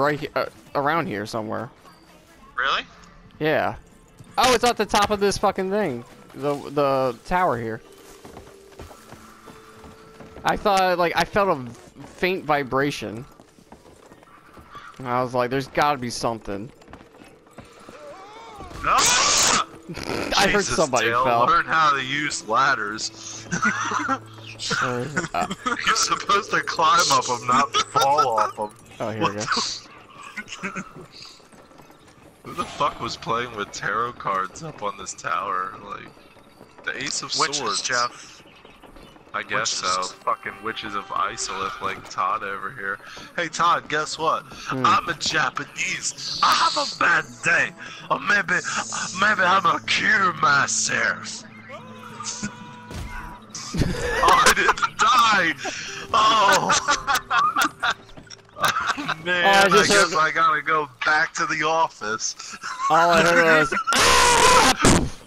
right here, uh, around here somewhere. Really? Yeah. Oh, it's at the top of this fucking thing. The the tower here. I thought like I felt a faint vibration. And I was like, there's gotta be something. No! I heard somebody Dale, fell. Learn how to use ladders. Where is it? You're supposed to climb up them, not fall off them. oh, here What we go. The... Who the fuck was playing with tarot cards up on this tower? Like, the Ace of Witches, Swords. Jeff. I guess so. Fucking Witches of Isolith like Todd over here. Hey Todd, guess what? Hmm. I'm a Japanese. I have a bad day. Or maybe, maybe I'm gonna cure myself. oh, I didn't die. Oh man, oh, I, I guess. I gotta go back to the office. All I heard was.